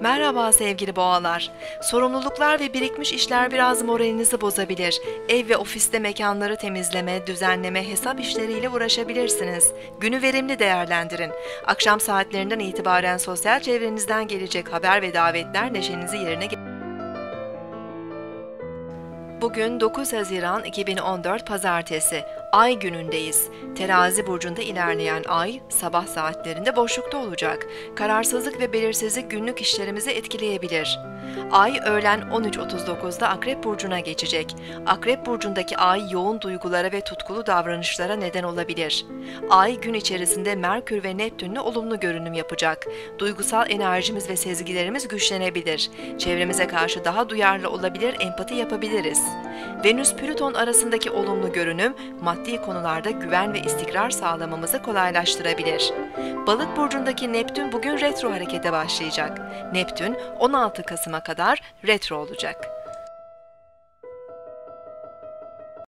Merhaba sevgili boğalar. Sorumluluklar ve birikmiş işler biraz moralinizi bozabilir. Ev ve ofiste mekanları temizleme, düzenleme, hesap işleriyle uğraşabilirsiniz. Günü verimli değerlendirin. Akşam saatlerinden itibaren sosyal çevrenizden gelecek haber ve davetler neşenizi yerine getirir. Bugün 9 Haziran 2014 Pazartesi. Ay günündeyiz. Terazi burcunda ilerleyen ay sabah saatlerinde boşlukta olacak. Kararsızlık ve belirsizlik günlük işlerimizi etkileyebilir. Ay öğlen 13.39'da Akrep burcuna geçecek. Akrep burcundaki ay yoğun duygulara ve tutkulu davranışlara neden olabilir. Ay gün içerisinde Merkür ve Neptün'le olumlu görünüm yapacak. Duygusal enerjimiz ve sezgilerimiz güçlenebilir. Çevremize karşı daha duyarlı olabilir, empati yapabiliriz. Venüs-Plüton arasındaki olumlu görünüm, maddi konularda güven ve istikrar sağlamamızı kolaylaştırabilir. Balık burcundaki Neptün bugün retro harekete başlayacak. Neptün 16 Kasım'a kadar retro olacak.